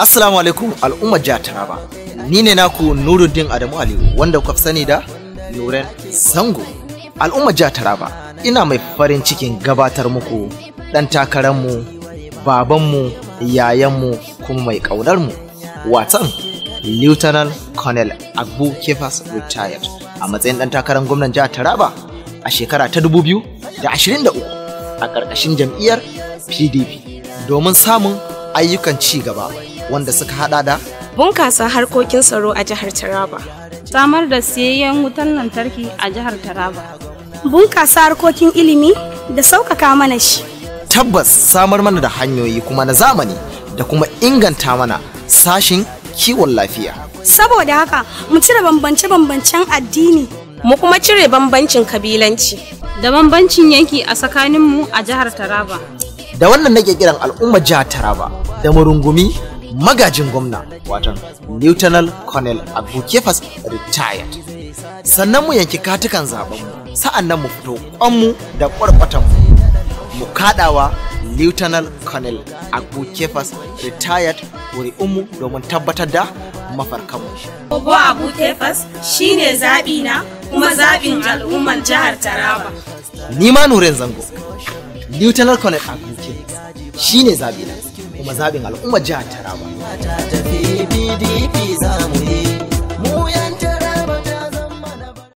Assalamu alaikum al'ummar jihar Taraba. Ni ne naku Nuruddin Adamu Aliyu wanda fi sani da Nuren Zango. Al'ummar jihar Taraba ina mai farin cikin gabatar muku ɗan takararmu, babanmu, yayanmu kuma mai ƙaunarmu. Watan Lieutenant Colonel Agbu Kefas retired a matsayin ɗan takarar gwamnan jihar Taraba a shekara ta 2023 a ƙarƙashin jam'iyyar PDP domin samun ayyukan ci gaba wanda suka hada da bunkasa harkokin tsaro a jihar Taraba. samar da siyayyen wutan lantarki a jihar Taraba. Bunkasa harkokin ilimi da sauƙaƙa mana shi. tabbas samar mana da hanyoyi kuma na zamani da kuma inganta mana sashin kiwon lafiya. Saboda haka mu cire bambance-bambancen addini. Mu kuma cire bambancin kabilanci. Da bambancin yanki a tsakaninmu a jihar Taraba. Da wannan nake kiran al'ummar jihar Taraba da murungumi magajin gwamna watan Lieutenant Colonel Abu Kefas retired. Sannan mu yanki katukan zabenmu sa'an nan mu fito kwanmu da kwarkwatanmu mu kaɗawa Lieutenant Colonel Abu Kefas retired ƙuri'unmu domin tabbatar da mafarkanmu. Bobo Abu Tefas shine zaɓi na kuma zaɓin al'umman jihar Taraba. Ni ma Nuren Zango, Lieutenant Colonel Abu Kefas shi ne zaɓina kuma zaɓin al'ummar jihar Taraba.